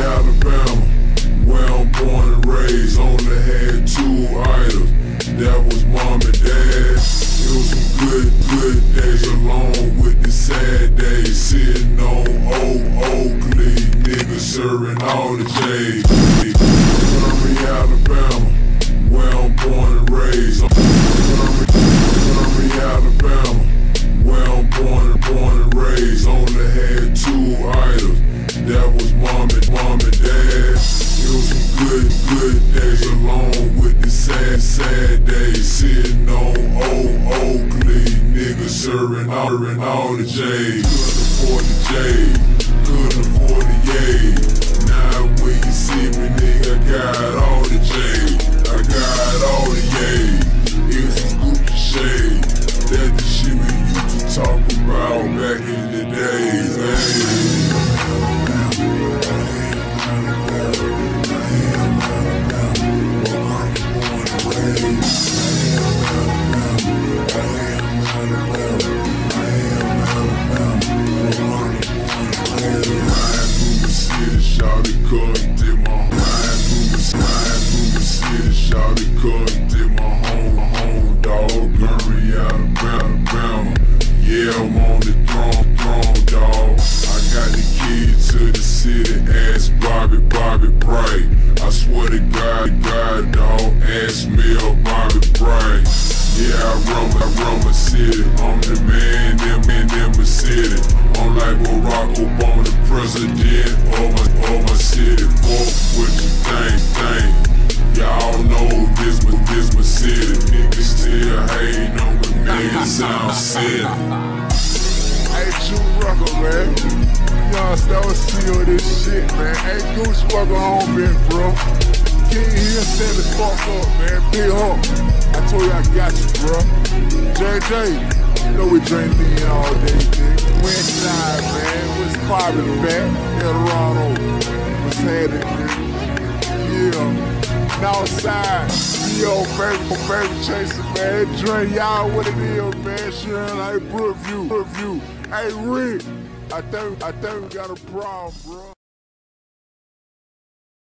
Alabama, where I'm born and raised. Only had two items. that was mom and dad. It was some good, good days along with the sad days. Sitting on old Oakley, niggas serving all the J's. Sad days. Sitting on old Oakley, niggas serving all, serving all the J's. Couldn't afford the J, couldn't afford the yay. Now when you see me, nigga, got couldn't oh my through the, the city, my home. Home dog, Alabama, Alabama. Yeah, I'm on the throne, throne, dog. I got the to the city, Bobby, Bobby Bright. I swear to God, God, dog, ask me or Bobby Bright. Yeah, I run, I run city. I'm the man, in them city. I'm like Barack Obama, the president of my, Sound city. Hey, True Rucker, man. You understand what's see on this shit, man. Hey, Goose, home, man, bro. King here, stand the fuck up, man. Big hug. I told you I got you, bro. JJ, you know we drink lean all day, nigga. West side, man. What's poppin', man? Eldorado. What's happening, nigga? Yeah. Northside. Yo, baby, baby chaser, man. Drink y'all what it is, man. Sharing like Brookview. Brookview. Hey, Rick. I think I think we got a problem, bro.